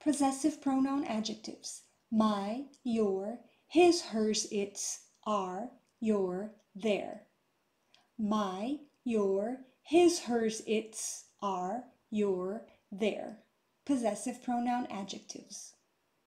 Possessive pronoun adjectives my, your, his, hers, its, our, your, their. My, your, his, hers, its, our, your, their. Possessive pronoun adjectives.